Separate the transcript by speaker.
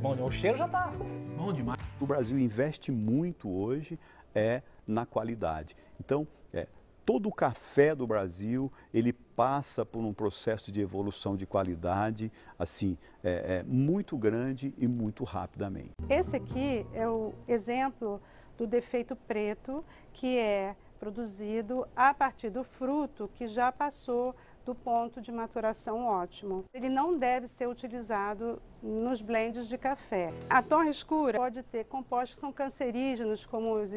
Speaker 1: bom, o cheiro já tá bom demais.
Speaker 2: O Brasil investe muito hoje é na qualidade. Então, é, todo o café do Brasil ele passa por um processo de evolução de qualidade assim é, é, muito grande e muito rapidamente.
Speaker 3: Esse aqui é o exemplo do defeito preto que é produzido a partir do fruto que já passou do ponto de maturação ótimo. Ele não deve ser utilizado nos blends de café. A torre escura pode ter compostos que são cancerígenos, como os